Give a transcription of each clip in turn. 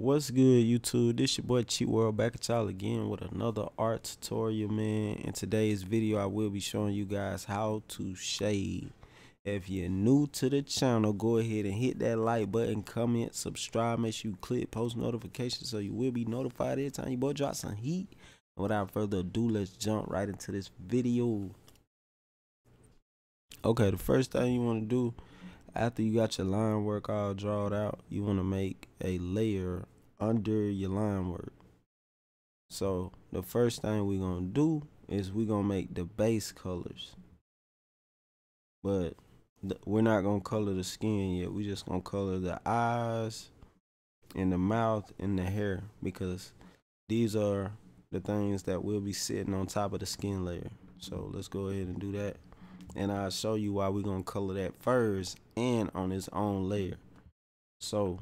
What's good, YouTube? This your boy Chi World back at y'all again with another art tutorial, man. In today's video, I will be showing you guys how to shade. If you're new to the channel, go ahead and hit that like button, comment, subscribe, make sure you click post notifications so you will be notified every time your boy drop some heat. And without further ado, let's jump right into this video. Okay, the first thing you want to do after you got your line work all drawn out, you want to make a layer under your line work. So the first thing we're going to do is we're going to make the base colors. But we're not going to color the skin yet. We're just going to color the eyes and the mouth and the hair because these are the things that will be sitting on top of the skin layer. So let's go ahead and do that and I'll show you why we're gonna color that first and on its own layer. So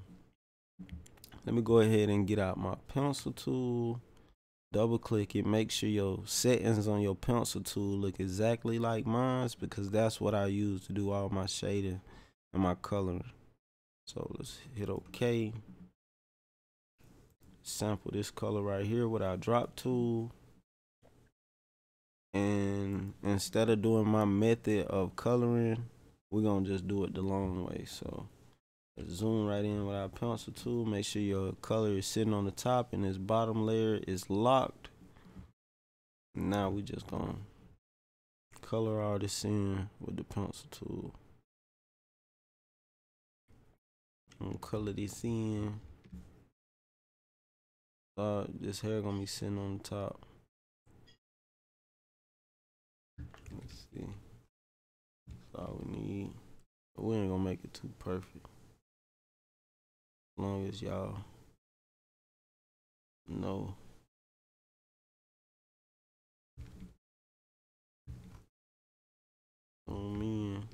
let me go ahead and get out my pencil tool, double click it, make sure your settings on your pencil tool look exactly like mine's because that's what I use to do all my shading and my coloring. So let's hit OK. Sample this color right here with our drop tool and instead of doing my method of coloring we're gonna just do it the long way. So zoom right in with our pencil tool. Make sure your color is sitting on the top and this bottom layer is locked. Now we just gonna color all this in with the pencil tool. I'm color this in. Uh, this hair gonna be sitting on the top see. That's all we need. But we ain't gonna make it too perfect. As long as y'all know. Oh man.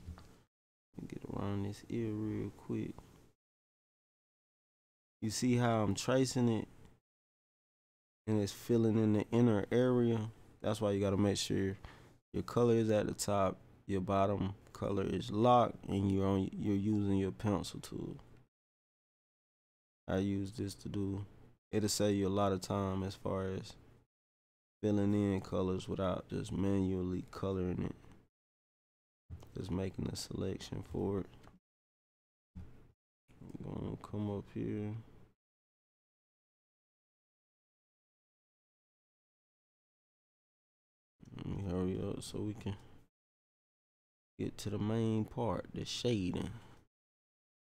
get around this ear real quick. You see how I'm tracing it and it's filling in the inner area. That's why you gotta make sure your color is at the top, your bottom color is locked, and you're on you're using your pencil tool. I use this to do it'll save you a lot of time as far as filling in colors without just manually coloring it. Just making a selection for it. I'm gonna come up here. Let me hurry up so we can get to the main part, the shading.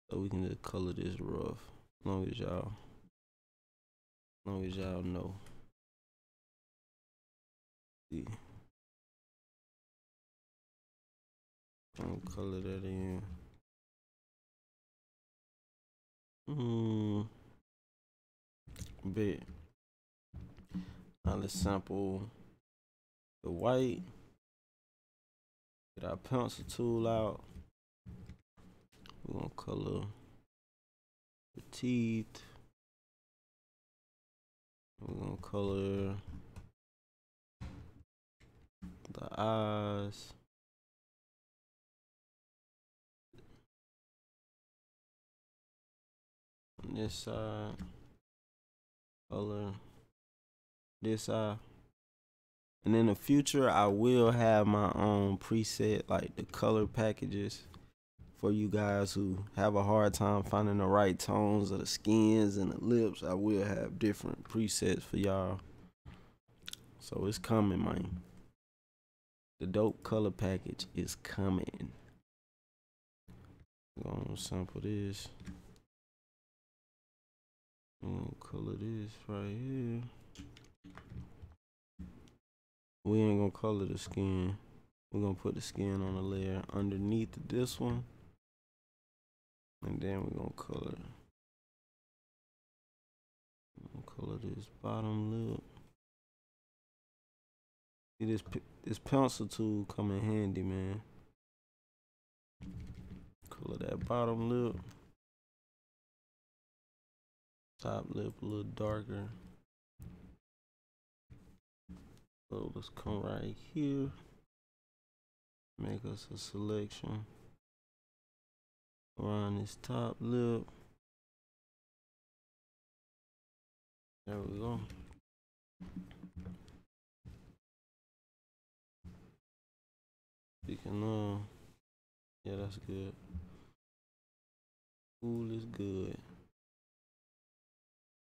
So we can just color this rough. As long as y'all as long as y'all know. See. I'm color that in. Hmm. Bit. Now let's sample the white. Get our pencil tool out. We're gonna color the teeth. We're gonna color the eyes. On this side, color this side. And in the future, I will have my own preset, like the color packages for you guys who have a hard time finding the right tones of the skins and the lips. I will have different presets for y'all. So it's coming, man. The dope color package is coming. I'm gonna sample this. I'm color this right here we ain't gonna color the skin. We're gonna put the skin on a layer underneath this one. And then we're gonna color. Color this bottom lip. See this this pencil tool come in handy, man. Color that bottom lip. Top lip a little darker. So let's come right here, make us a selection around this top lip. There we go. Speaking of, yeah, that's good. Cool is good.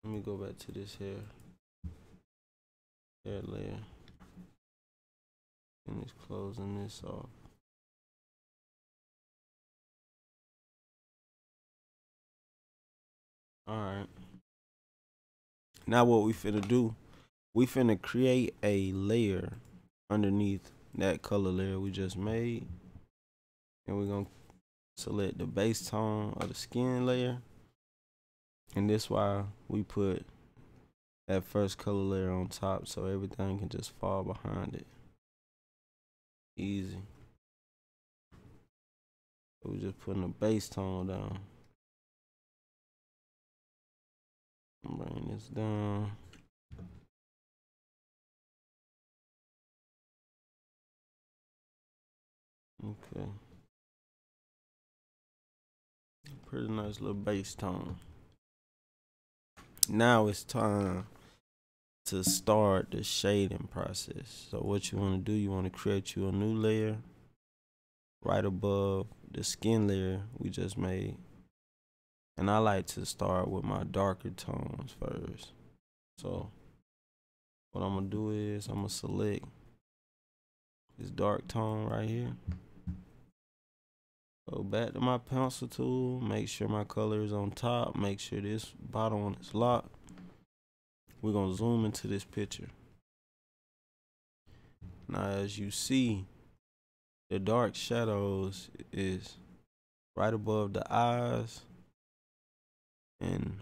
Let me go back to this hair. Hair layer. Finish closing this off. Alright. Now what we finna do, we finna create a layer underneath that color layer we just made. And we're gonna select the base tone of the skin layer. And this why we put that first color layer on top so everything can just fall behind it. Easy. We're just putting the base tone down. Bring this down. Okay. Pretty nice little base tone. Now it's time to start the shading process. So what you want to do, you want to create you a new layer right above the skin layer we just made. And I like to start with my darker tones first. So what I'm gonna do is I'm gonna select this dark tone right here. Go back to my pencil tool, make sure my color is on top, make sure this bottom one is locked. We're gonna zoom into this picture. Now as you see, the dark shadows is right above the eyes and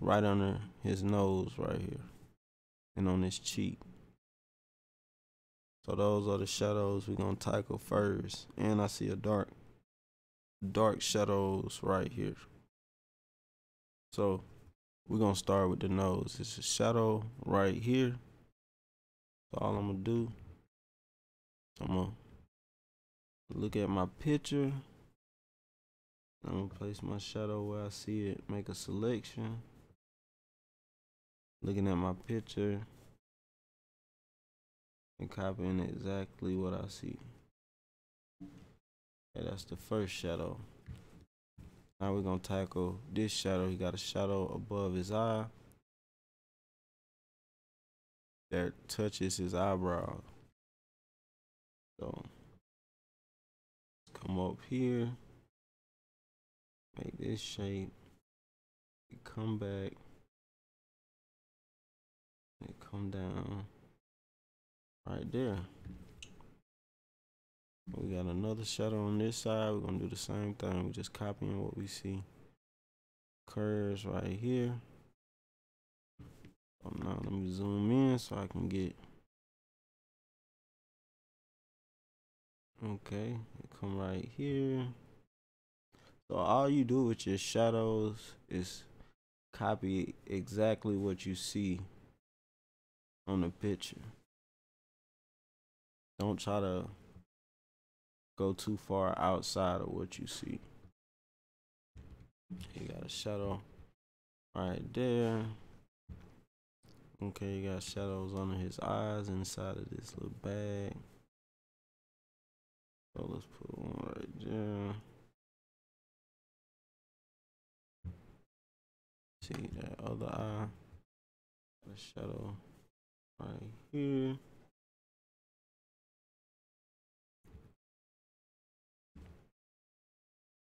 right under his nose right here and on his cheek. So those are the shadows we're gonna tackle first. And I see a dark dark shadows right here. So we're gonna start with the nose. It's a shadow right here. So all I'm gonna do, I'm gonna look at my picture. I'm gonna place my shadow where I see it, make a selection. Looking at my picture and copying exactly what I see. That's the first shadow. Now we're gonna tackle this shadow. He got a shadow above his eye that touches his eyebrow. So come up here, make this shape, come back, and come down right there. We got another shadow on this side. We're gonna do the same thing. We're just copying what we see. Curves right here. So now let me zoom in so I can get Okay, come right here. So all you do with your shadows is copy exactly what you see on the picture. Don't try to go too far outside of what you see. You got a shadow right there. Okay, you got shadows under his eyes inside of this little bag. So let's put one right there. See that other eye. A shadow right here.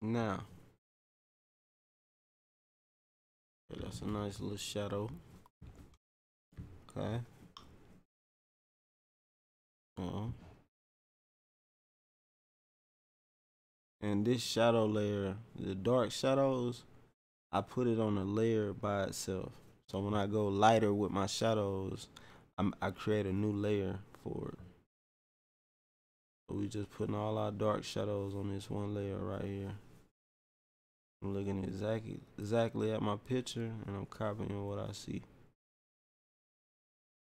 Now, that's a nice little shadow. Okay. Uh And this shadow layer, the dark shadows, I put it on a layer by itself. So when I go lighter with my shadows, I'm, I create a new layer for it. So we just putting all our dark shadows on this one layer right here. I'm looking exactly exactly at my picture and I'm copying what I see.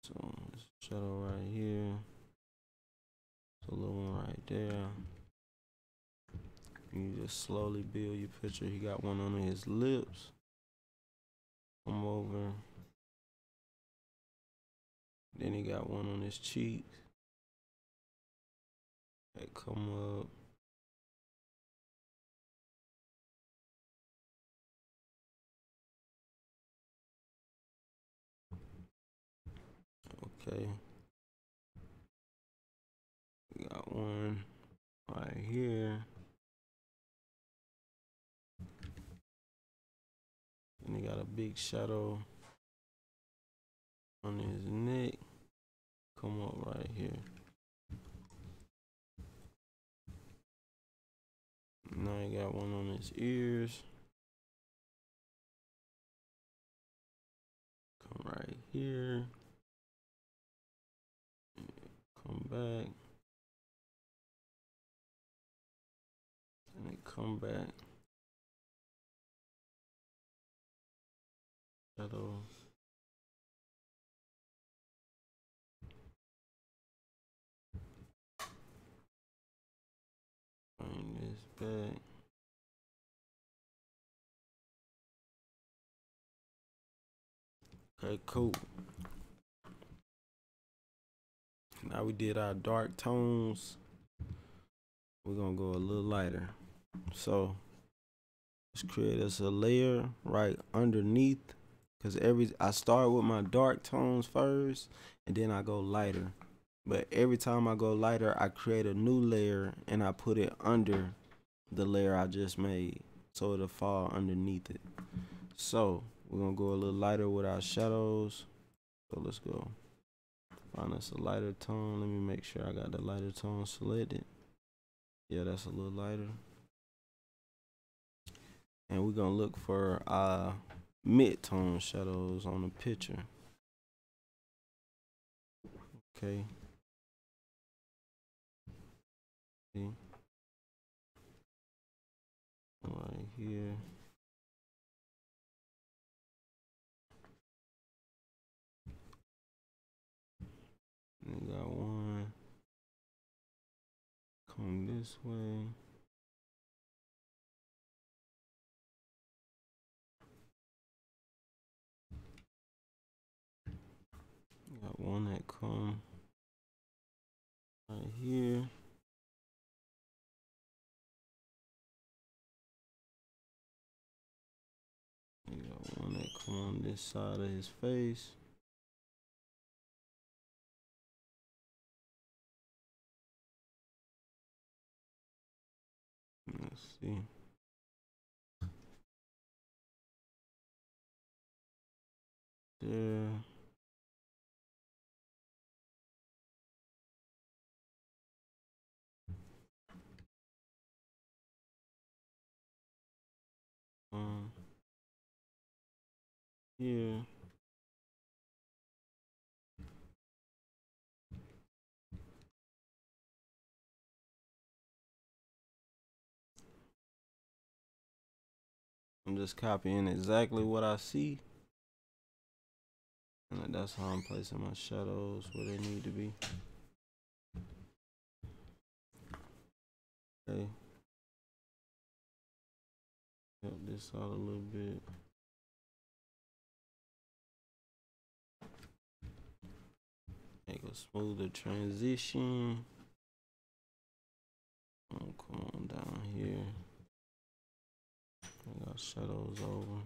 So shadow right here. a little one right there. You just slowly build your picture. He got one under his lips. Come over. Then he got one on his cheek. That come up. Okay. We got one right here. And he got a big shadow on his neck. Come up right here. Now he got one on his ears. Come right here. Come back. And then come back. Shadow. Bring this back. Okay, cool. Now we did our dark tones. We're gonna go a little lighter. So let's create us a layer right underneath. Cause every I start with my dark tones first and then I go lighter. But every time I go lighter, I create a new layer and I put it under the layer I just made. So it'll fall underneath it. So we're gonna go a little lighter with our shadows. So let's go. Find us a lighter tone. Let me make sure I got the lighter tone selected. Yeah, that's a little lighter. And we're gonna look for our mid-tone shadows on the picture. Okay. See? Right here. Got one. Come this way. Got one that come right here. We got one that come on this side of his face. Let's see. There. Um. Here. I'm just copying exactly what I see. And that's how I'm placing my shadows where they need to be. Okay. Help this out a little bit. Make a smoother transition. Oh, come on down here. I got shadows over.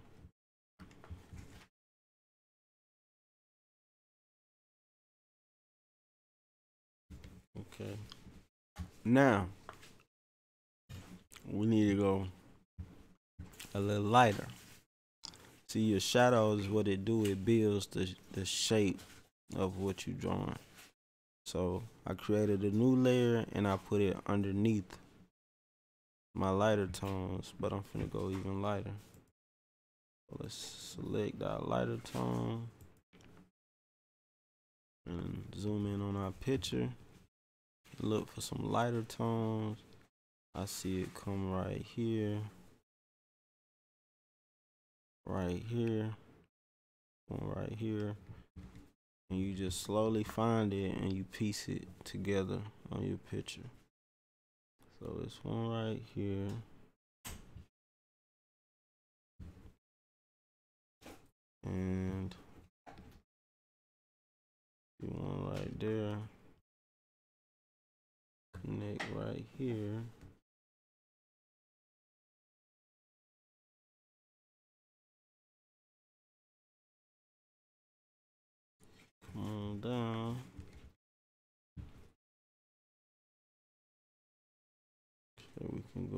Okay. Now we need to go a little lighter. See your shadows, what it do, it builds the the shape of what you drawing. So I created a new layer and I put it underneath my lighter tones, but I'm finna go even lighter. Let's select our lighter tone and zoom in on our picture. Look for some lighter tones. I see it come right here, right here, right here, and you just slowly find it and you piece it together on your picture. So this one right here. And you want right there. Connect right here. Come on down.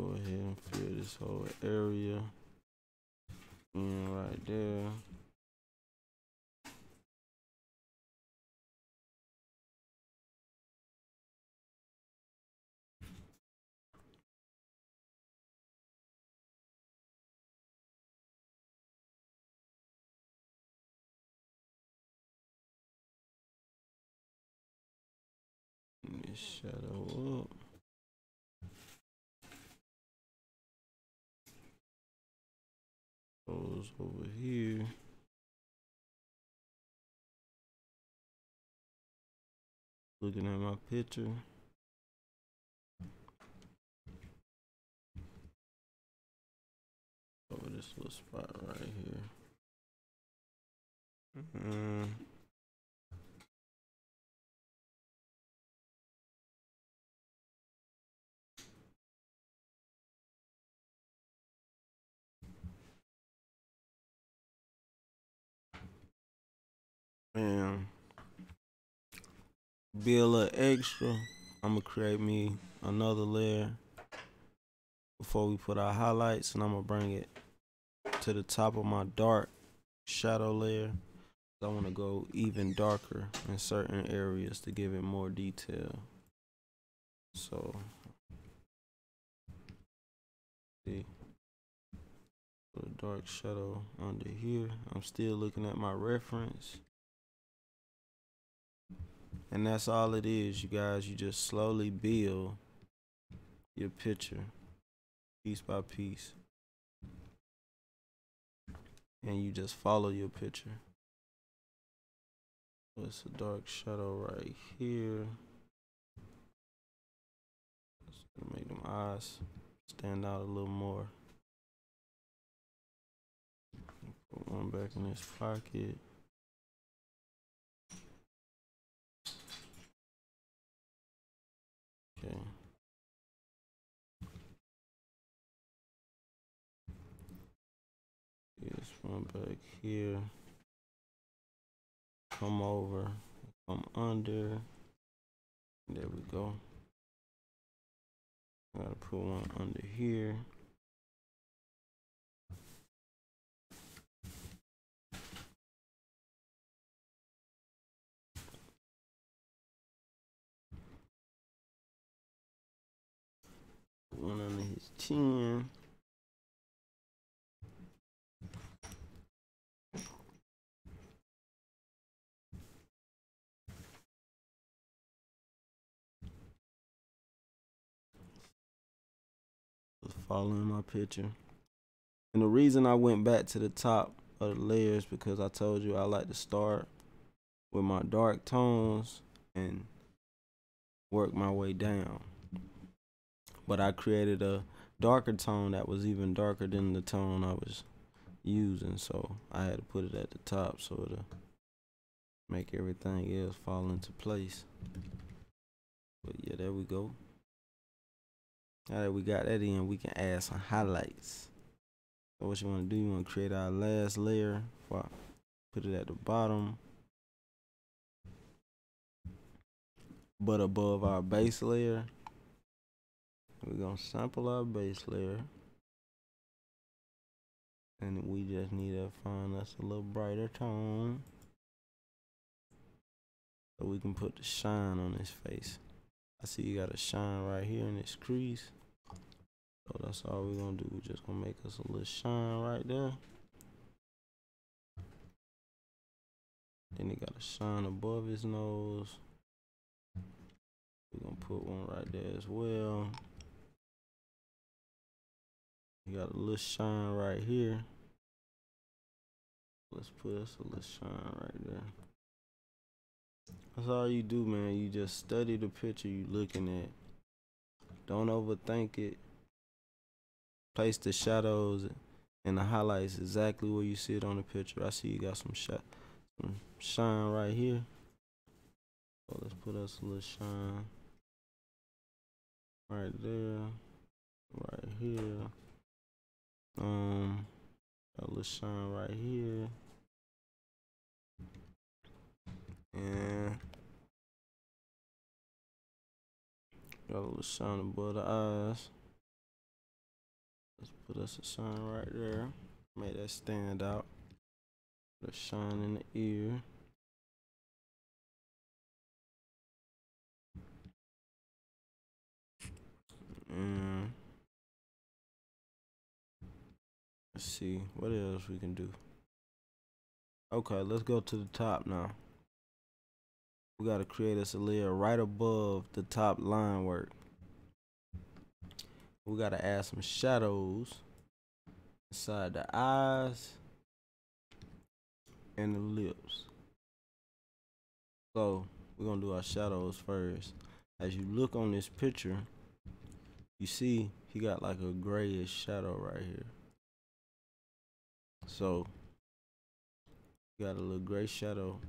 Go ahead and fill this whole area in right there. Shadow up. Goes over here. Looking at my picture. Over this little spot right here. Mm. And be a little extra. I'm gonna create me another layer before we put our highlights, and I'm gonna bring it to the top of my dark shadow layer. I want to go even darker in certain areas to give it more detail. So, see, dark shadow under here. I'm still looking at my reference. And that's all it is, you guys. You just slowly build your picture piece by piece. And you just follow your picture. It's a dark shadow right here. Just gonna make them eyes stand out a little more. Put one back in this pocket. One back here. Come over, come under. There we go. Gotta put one under here. one under his chin. Following my picture. And the reason I went back to the top of the layers because I told you I like to start with my dark tones and work my way down but I created a darker tone that was even darker than the tone I was using. So I had to put it at the top so to make everything else fall into place. But yeah, there we go. Now that we got that in, we can add some highlights. So what you want to do, you want to create our last layer. Put it at the bottom. But above our base layer, we're gonna sample our base layer. And we just need to find us a little brighter tone. So we can put the shine on his face. I see you got a shine right here in this crease. So that's all we're gonna do. We're just gonna make us a little shine right there. Then he got a shine above his nose. We're gonna put one right there as well. You got a little shine right here. Let's put us a little shine right there. That's all you do, man. You just study the picture you looking at. Don't overthink it. Place the shadows and the highlights exactly where you see it on the picture. I see you got some some shine right here. So let's put us a little shine right there, right here. Um, a little shine right here, and got a little shine above the eyes. Let's put us a shine right there. Make that stand out. The shine in the ear. And let's see what else we can do. Okay, let's go to the top now. We gotta create us a layer right above the top line work. We gotta add some shadows inside the eyes and the lips. So we're gonna do our shadows first. As you look on this picture, you see he got like a grayish shadow right here. So got a little gray shadow.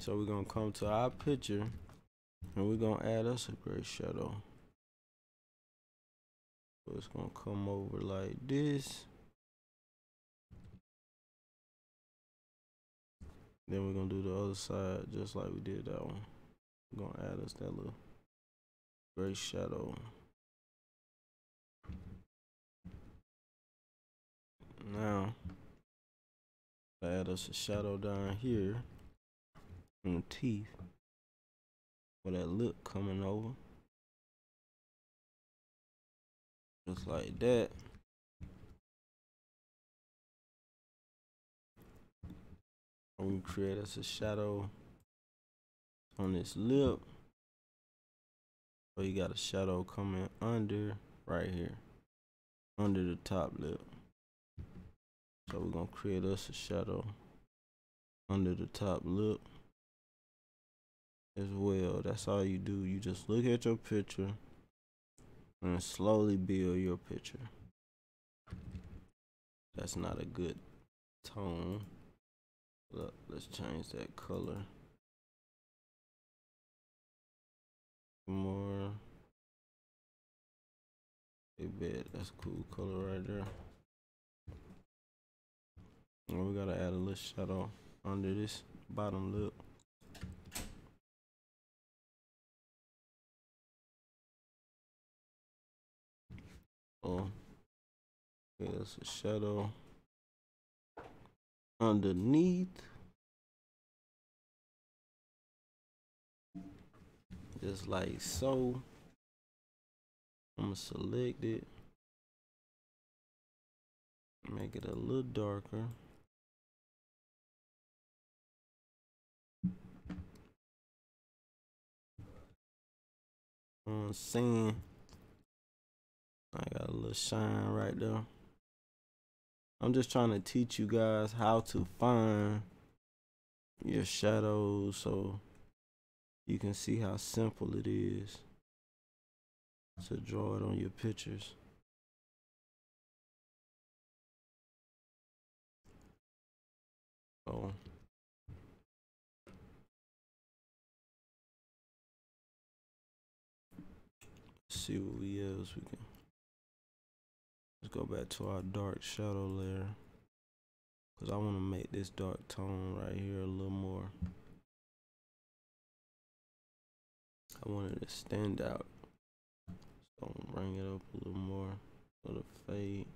So we're gonna come to our picture and we're gonna add us a gray shadow. So it's gonna come over like this. Then we're gonna do the other side just like we did that one. We're gonna add us that little gray shadow. Now, add us a shadow down here in the teeth with that lip coming over. Just like that. And we create us a shadow on this lip. So you got a shadow coming under right here. Under the top lip. So we're gonna create us a shadow under the top lip as well. That's all you do. You just look at your picture and slowly build your picture. That's not a good tone. Look, let's change that color. More. A bit. That's cool color right there. And we gotta add a little shadow under this bottom lip. Oh, that's a shadow underneath. Just like so. I'm gonna select it. Make it a little darker. I'm I got a little shine right there. I'm just trying to teach you guys how to find your shadows so you can see how simple it is to draw it on your pictures. So see what else we can let's go back to our dark shadow layer. Because I want to make this dark tone right here a little more. I want it to stand out. So I'm bring it up a little more for the fade.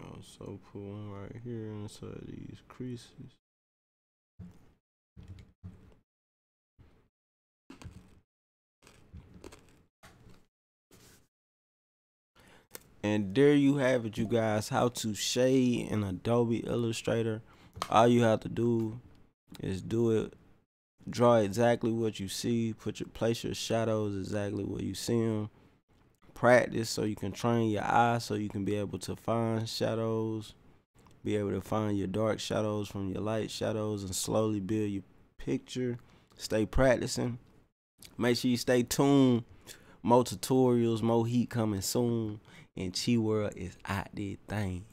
Oh, so put one right here inside these creases. And there you have it, you guys, how to shade in Adobe Illustrator. All you have to do is do it, draw exactly what you see, put your place your shadows exactly where you see them practice so you can train your eye so you can be able to find shadows, be able to find your dark shadows from your light shadows and slowly build your picture. Stay practicing. Make sure you stay tuned more tutorials, more heat coming soon, and Chi World is out there thing.